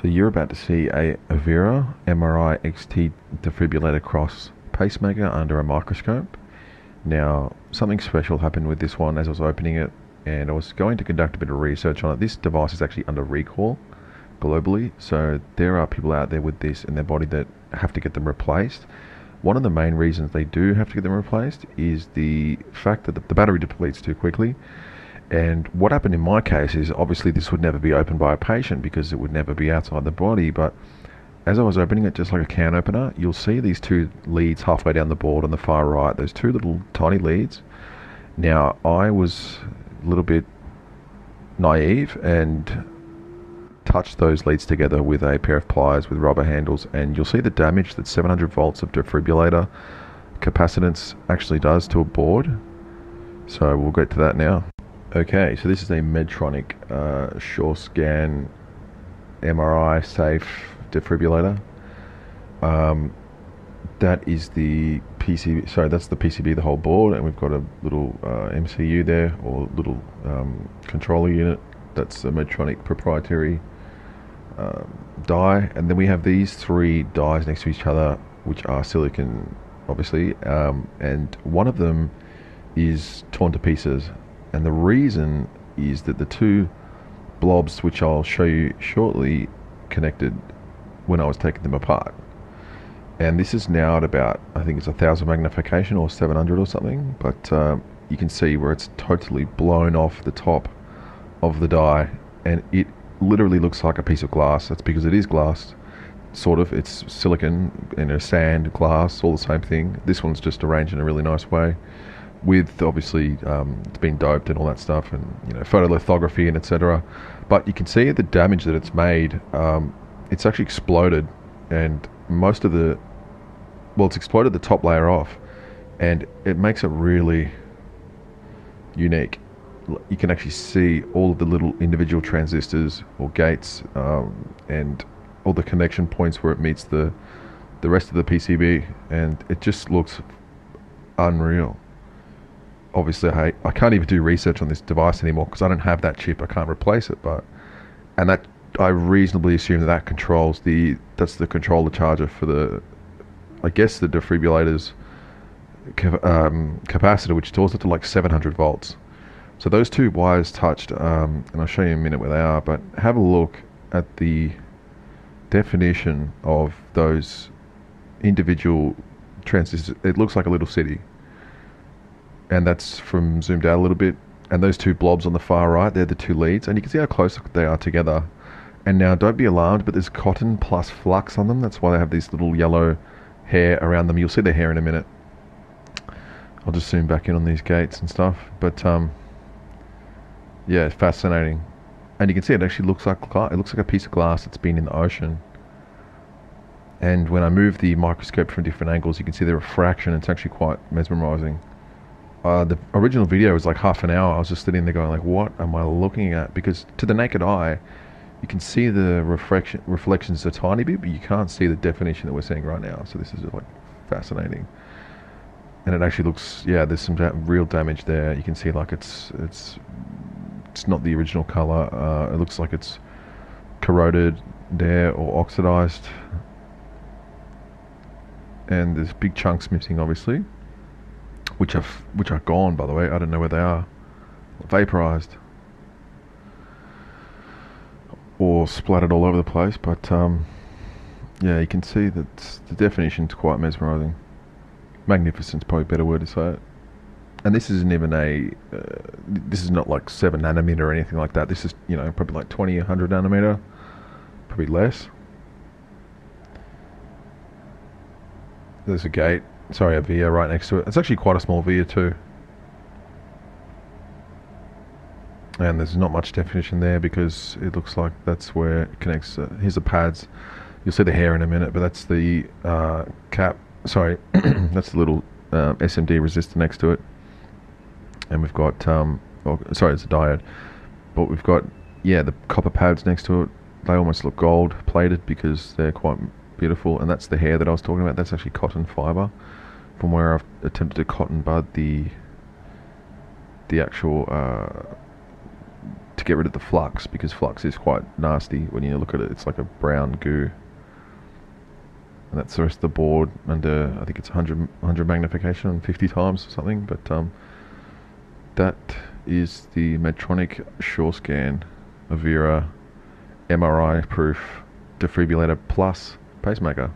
So you're about to see a Evera MRI XT defibrillator cross pacemaker under a microscope. Now, something special happened with this one as I was opening it, and I was going to conduct a bit of research on it. This device is actually under recall globally, so there are people out there with this in their body that have to get them replaced. One of the main reasons they do have to get them replaced is the fact that the battery depletes too quickly and what happened in my case is obviously this would never be opened by a patient because it would never be outside the body. But as I was opening it, just like a can opener, you'll see these two leads halfway down the board on the far right. Those two little tiny leads. Now, I was a little bit naive and touched those leads together with a pair of pliers with rubber handles, and you'll see the damage that 700 volts of defibrillator capacitance actually does to a board. So we'll get to that now. Okay, so this is a Medtronic uh, SureScan MRI safe defibrillator. Um, that is the PCB. Sorry, that's the PCB, the whole board, and we've got a little uh, MCU there or little um, controller unit. That's a Medtronic proprietary um, die, and then we have these three dies next to each other, which are silicon, obviously, um, and one of them is torn to pieces and the reason is that the two blobs, which I'll show you shortly, connected when I was taking them apart. And this is now at about, I think it's a thousand magnification or 700 or something, but uh, you can see where it's totally blown off the top of the die, and it literally looks like a piece of glass. That's because it is glass, sort of. It's silicon and a sand, glass, all the same thing. This one's just arranged in a really nice way with obviously um, it's been doped and all that stuff, and you know photolithography and etc. But you can see the damage that it's made. Um, it's actually exploded, and most of the well, it's exploded the top layer off, and it makes it really unique. You can actually see all of the little individual transistors or gates, um, and all the connection points where it meets the the rest of the PCB, and it just looks unreal obviously I, I can't even do research on this device anymore because I don't have that chip. I can't replace it. But and that I reasonably assume that that controls the that's the controller charger for the I guess the defibrillators um, capacitor, which draws it to like 700 volts. So those two wires touched, um, and I'll show you in a minute where they are. But have a look at the definition of those individual transistors. It looks like a little city and that's from zoomed out a little bit. And those two blobs on the far right, they're the two leads, and you can see how close they are together. And now, don't be alarmed, but there's cotton plus flux on them. That's why they have these little yellow hair around them. You'll see the hair in a minute. I'll just zoom back in on these gates and stuff. But um, yeah, fascinating. And you can see it actually looks like it looks like a piece of glass that's been in the ocean. And when I move the microscope from different angles, you can see the refraction. It's actually quite mesmerizing uh, the original video was like half an hour. I was just sitting there going like, what am I looking at? Because to the naked eye, you can see the reflection reflections a tiny bit, but you can't see the definition that we're seeing right now. So this is like fascinating. And it actually looks, yeah, there's some da- real damage there. You can see like it's it's it's not the original color. Uh, it looks like it's corroded there or oxidized. And there's big chunks missing, obviously which have which are gone by the way. I don't know where they are, vaporized or splattered all over the place. But um, yeah, you can see that the definition's quite mesmerizing. Magnificent's probably a better word to say it. And this isn't even a. Uh, this is not like seven nanometer or anything like that. This is you know probably like 20, 100 nanometer, probably less. There's a gate Sorry, a via right next to it. It's actually quite a small via too. And there's not much definition there because it looks like that's where it connects. Uh, here's the pads. You'll see the hair in a minute, but that's the uh, cap. Sorry, that's the little uh, SMD resistor next to it. And we've got, um, oh, sorry, it's a diode. But we've got, yeah, the copper pads next to it. They almost look gold plated because they're quite beautiful. And that's the hair that I was talking about. That's actually cotton fiber from where I've attempted to cotton bud the the actual uh, to get rid of the flux because flux is quite nasty when you look at it. It's like a brown goo. And that's the rest of the board under, I think it's 100, 100 magnification 50 times or something. But um, that is the Medtronic SureScan Evera MRI proof defibrillator plus pacemaker.